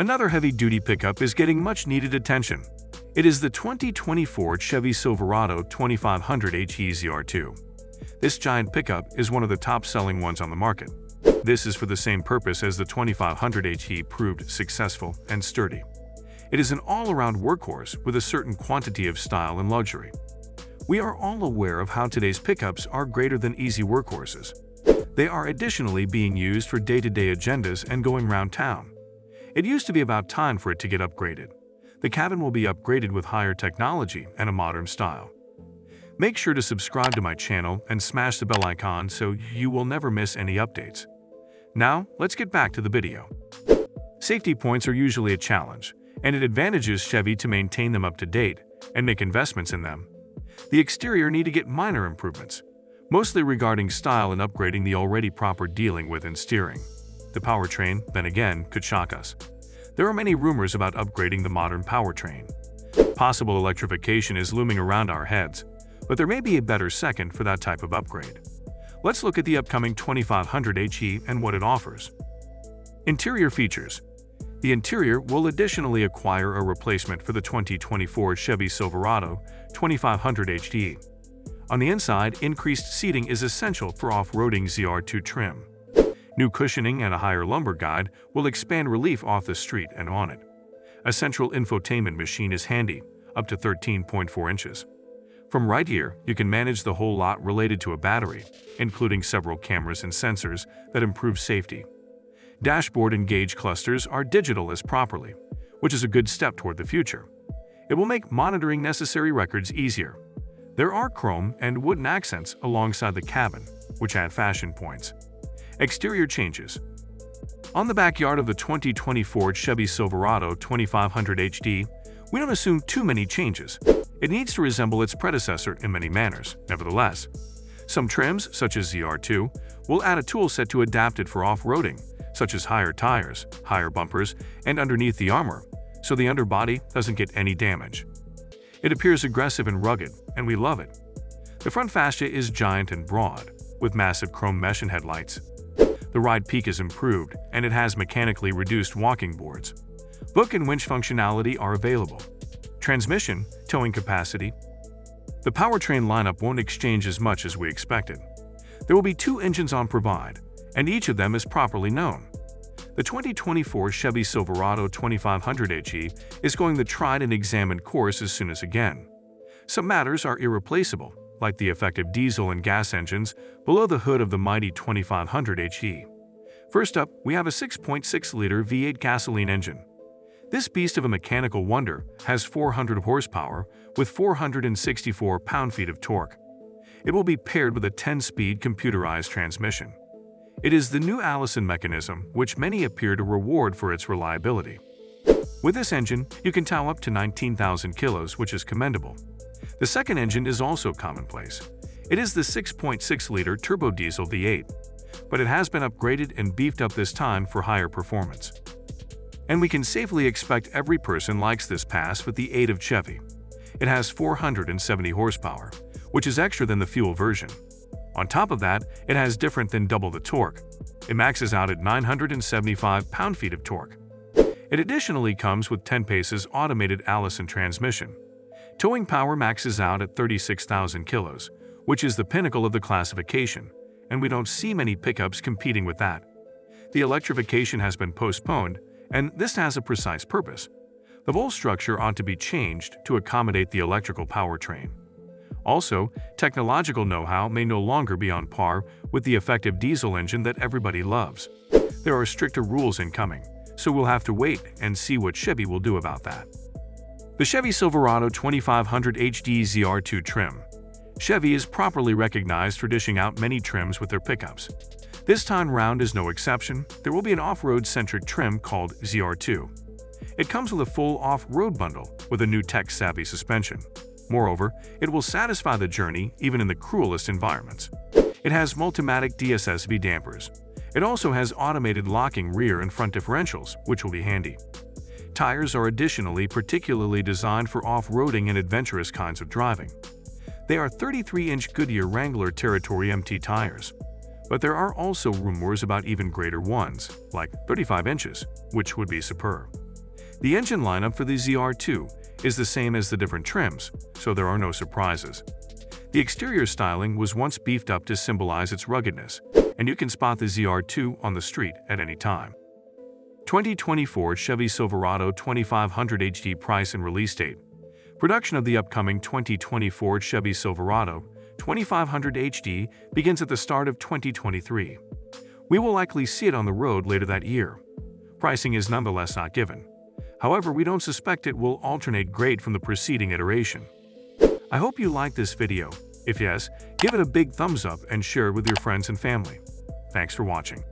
Another heavy-duty pickup is getting much-needed attention. It is the 2024 Chevy Silverado 2500 HD ZR2. This giant pickup is one of the top-selling ones on the market. This is for the same purpose as the 2500 HD proved successful and sturdy. It is an all-around workhorse with a certain quantity of style and luxury. We are all aware of how today's pickups are greater than easy workhorses. They are additionally being used for day-to-day -day agendas and going round town. It used to be about time for it to get upgraded. The cabin will be upgraded with higher technology and a modern style. Make sure to subscribe to my channel and smash the bell icon so you will never miss any updates. Now, let's get back to the video. Safety points are usually a challenge, and it advantages Chevy to maintain them up to date and make investments in them. The exterior need to get minor improvements, mostly regarding style and upgrading the already proper dealing with and steering. The powertrain, then again, could shock us. There are many rumors about upgrading the modern powertrain. Possible electrification is looming around our heads, but there may be a better second for that type of upgrade. Let's look at the upcoming 2500 HD and what it offers. Interior features The interior will additionally acquire a replacement for the 2024 Chevy Silverado 2500 HD. On the inside, increased seating is essential for off-roading ZR2 trim. New cushioning and a higher lumbar guide will expand relief off the street and on it. A central infotainment machine is handy, up to 13.4 inches. From right here, you can manage the whole lot related to a battery, including several cameras and sensors that improve safety. Dashboard and gauge clusters are digital as properly, which is a good step toward the future. It will make monitoring necessary records easier. There are chrome and wooden accents alongside the cabin, which add fashion points. Exterior changes. On the backyard of the 2024 Chevy Silverado 2500 HD, we don't assume too many changes. It needs to resemble its predecessor in many manners, nevertheless. Some trims, such as ZR2, will add a toolset to adapt it for off-roading, such as higher tires, higher bumpers, and underneath the armor, so the underbody doesn't get any damage. It appears aggressive and rugged, and we love it. The front fascia is giant and broad, with massive chrome mesh and headlights. The ride peak is improved, and it has mechanically reduced walking boards. Book and winch functionality are available, transmission, towing capacity. The powertrain lineup won't exchange as much as we expected. There will be two engines on provide, and each of them is properly known. The 2024 Chevy Silverado 2500 HD is going the tried and examined course as soon as again. Some matters are irreplaceable, like the effective diesel and gas engines below the hood of the mighty 2500 HD. First up, we have a 6.6-liter V8 gasoline engine. This beast of a mechanical wonder has 400 horsepower with 464 pound-feet of torque. It will be paired with a 10-speed computerized transmission. It is the new Allison mechanism, which many appear to reward for its reliability. With this engine, you can tow up to 19,000 kilos, which is commendable. The second engine is also commonplace. It is the 6.6-liter turbo diesel V8, but it has been upgraded and beefed up this time for higher performance and we can safely expect every person likes this pass with the aid of Chevy. It has 470 horsepower, which is extra than the fuel version. On top of that, it has different than double the torque. It maxes out at 975 pound-feet of torque. It additionally comes with 10 paces automated Allison transmission. Towing power maxes out at 36,000 kilos, which is the pinnacle of the classification, and we don't see many pickups competing with that. The electrification has been postponed, and this has a precise purpose. The whole structure ought to be changed to accommodate the electrical powertrain. Also, technological know-how may no longer be on par with the effective diesel engine that everybody loves. There are stricter rules incoming, so we'll have to wait and see what Chevy will do about that. The Chevy Silverado 2500 HD ZR2 trim. Chevy is properly recognized for dishing out many trims with their pickups. This time round is no exception. There will be an off-road centric trim called ZR2. It comes with a full off-road bundle with a new tech-savvy suspension. Moreover, it will satisfy the journey even in the cruelest environments. It has Multimatic DSSV dampers. It also has automated locking rear and front differentials, which will be handy. Tires are additionally particularly designed for off-roading and adventurous kinds of driving. They are 33-inch Goodyear Wrangler Territory MT tires. But there are also rumors about even greater ones, like 35 inches, which would be superb. The engine lineup for the ZR2 is the same as the different trims, so there are no surprises. The exterior styling was once beefed up to symbolize its ruggedness, and you can spot the ZR2 on the street at any time. 2024 Chevy Silverado 2500 HD price and release date. Production of the upcoming 2024 Chevy Silverado 2500 HD begins at the start of 2023. We will likely see it on the road later that year. Pricing is nonetheless not given. However, we don't suspect it will alternate grade from the preceding iteration. I hope you liked this video. If yes, give it a big thumbs up and share it with your friends and family. Thanks for watching.